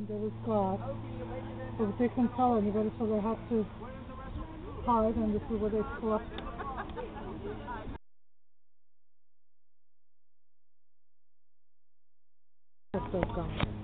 And there was uh, glass. But they couldn't tell anybody, so they have to hide, and this is where they slept. That's so gone.